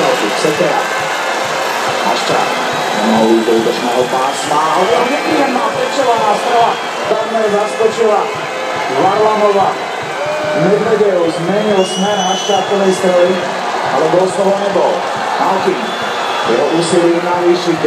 strelcu, Setra. Haščák, nohu do útočného pásma, ale nepríjemná prečovaná strela, takmer zaskočila Varlamova. Medvedev zmenil smer Haščákovej strely, ale gol z toho nebol. Malkin, jeho úsilí navýšiť.